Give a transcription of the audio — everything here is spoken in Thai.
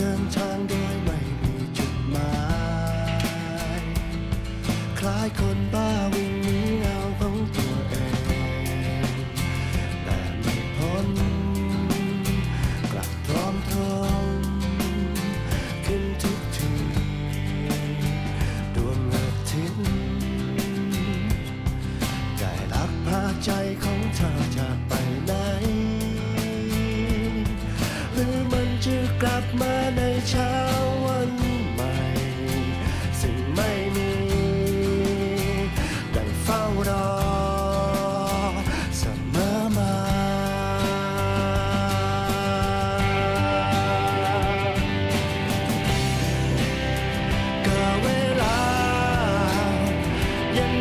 เดินทางโดยไม่มีจุดหมาย คล้ายคนบ้าวิ่งหนีเงาของตัวเอง แต่ไม่พ้นกลับพร้อมทมขึ้นทุกทีดวงอาทิตย์ได้ลักพาใจของเธอจากไป กลับมาในเช้าวันใหม่ สิ่งไม่มีได้เฝ้ารอเสมอมา ก็เวลายัง